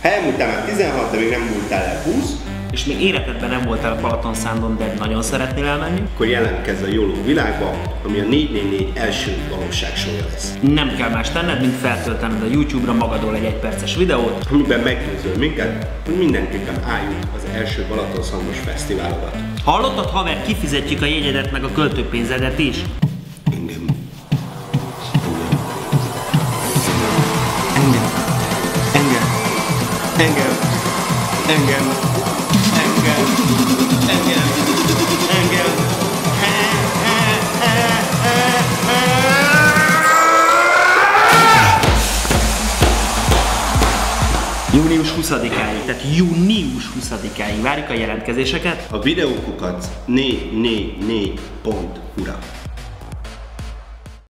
Elmúltál már 16, de még nem múltál el 20, és még életedben nem voltál Balaton Szándon, de nagyon szeretnél elmenni, akkor jelentkezz a YOLO világba, ami a 444 első valóságsója lesz. nem kell más tenned, mint feltöltened a YouTube-ra magadról egy egyperces videót, Amiben meggyőzöl minket, hogy mindenképpen álljunk az első Balaton Szandos Fesztiválokat. Hallottad, haver, kifizetjük a jegyedet meg a költőpénzedet is? Engem. Engem. Engem. Engem. Engem. Engem. Engem. Június 20-áig, tehát június 20-áig várjuk a jelentkezéseket. A videókukat 444.ura.